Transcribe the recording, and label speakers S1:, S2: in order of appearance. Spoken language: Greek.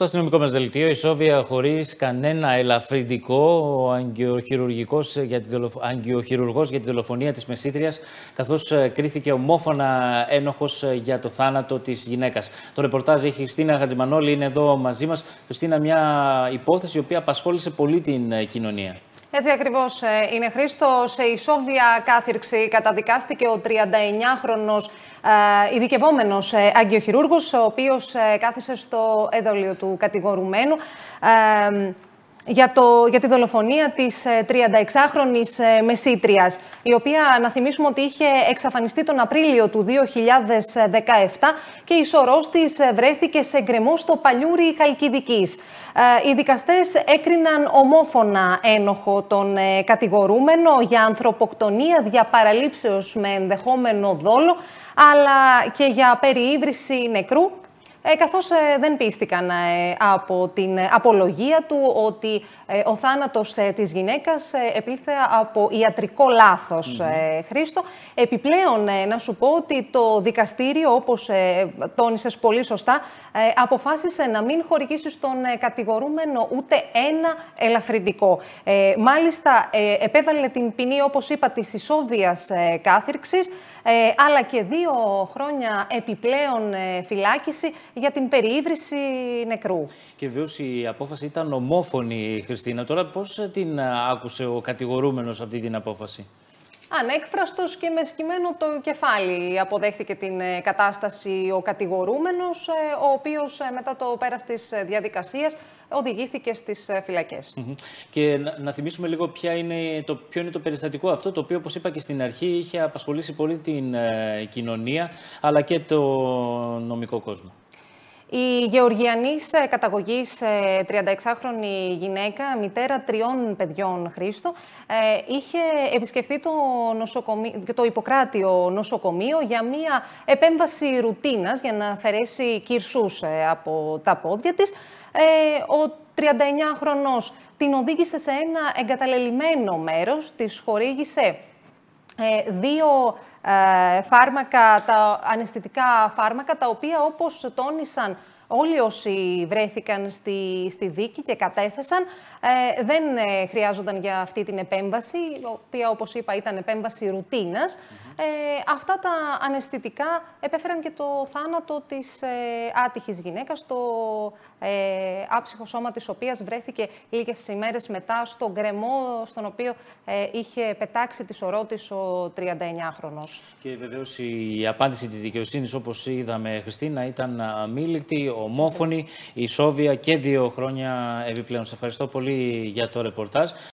S1: Στο αστυνομικό μας δελτίο, η Σόβια χωρίς κανένα ελαφρυντικό, ο αγκιοχειρουργικό για, τη για τη δολοφονία της Μεσίτρια, καθώς ε, κρίθηκε ομόφωνα ένοχος ε, για το θάνατο της γυναίκας. Το ρεπορτάζ έχει η Χριστίνα Χατζημανόλη, είναι εδώ μαζί μας. Χριστίνα, μια υπόθεση η οποία απασχόλησε πολύ την ε, κοινωνία.
S2: Έτσι ακριβώς είναι Χρήστος. Σε ισόβια κάθυρξη καταδικάστηκε ο 39χρονο ε, ειδικευόμενος ε, αγκιοχειρούργος, ο οποίος ε, κάθισε στο έδωλιο του κατηγορουμένου για, το, για τη δολοφονία της 36χρονης Μεσίτριας, η οποία να θυμίσουμε ότι είχε εξαφανιστεί τον Απρίλιο του 2017 και η σωρός της βρέθηκε σε γκρεμό στο Παλιούρι Χαλκιδικής. Οι δικαστές έκριναν ομόφωνα ένοχο τον κατηγορούμενο για ανθρωποκτονία διαπαραλήψεως με ενδεχόμενο δόλο, αλλά και για περιήβρηση νεκρού ε, καθώς ε, δεν πίστηκαν ε, από την απολογία του ότι ε, ο θάνατος της γυναίκας επήλθε από ιατρικό λάθος, Χρήστο. Επιπλέον, να σου πω ότι το δικαστήριο, όπως τόνισες πολύ σωστά, αποφάσισε να μην χορηγήσεις στον κατηγορούμενο ούτε ένα ελαφρυντικό. Μάλιστα, επέβαλε την ποινή, όπως είπα, της ισόβιας κάθυρξης, αλλά και δύο χρόνια επιπλέον φυλάκιση για την περιήβρηση νεκρού.
S1: Και βεβαίως η απόφαση ήταν ομόφωνη, Χριστίνα. Τώρα πώς την ε, άκουσε ο κατηγορούμενος αυτή την απόφαση;
S2: Ανέκφραστος και με σκημένο το κεφάλι αποδέχθηκε την ε, κατάσταση ο κατηγορούμενος, ε, ο οποίος μετά το πέρας της διαδικασίας οδηγήθηκε στις φυλακές.
S1: Και να, να, θυμίσουμε λίγο ποια είναι το, ποιο είναι το περιστατικό αυτό, το οποίο όπως είπα και στην αρχή είχε απασχολήσει πολύ την κοινωνία, αλλά και το νομικό κόσμο.
S2: Η γεωργιανής ε, καταγωγής 36χρονη ε, γυναίκα, μητέρα τριών παιδιών Χρήστο, ε, είχε επισκεφθεί το, το Ιπποκράτιο νοσοκομείο για μία επέμβαση ρουτίνας για να αφαιρέσει κυρσούς από τα πόδια της. Ο 39χρονος την οδήγησε σε ένα εγκαταλελειμμένο μέρος, της χορήγησε δύο ε, φάρμακα, τα αναισθητικά φάρμακα, τα οποία όπως τόνισαν όλοι όσοι βρέθηκαν στη, στη δίκη και κατέθεσαν, ε, δεν ε, χρειάζονταν για αυτή την επέμβαση, η οποία όπως είπα ήταν επέμβαση ρουτίνας. Ε, αυτά τα αναισθητικά επέφεραν και το θάνατο της ε, άτυχης γυναίκας, το ε, άψυχο σώμα της οποίας βρέθηκε λίγες ημέρες μετά στον γκρεμό στον οποίο ε, είχε πετάξει τη σωρό της ο 39χρονος.
S1: Και βεβαίως η απάντηση της δικαιοσύνης όπως είδαμε Χριστίνα ήταν αμήλικτη, ομόφωνη, ισόβια και δύο χρόνια επιπλέον. Σε ευχαριστώ πολύ για το ρεπορτάζ.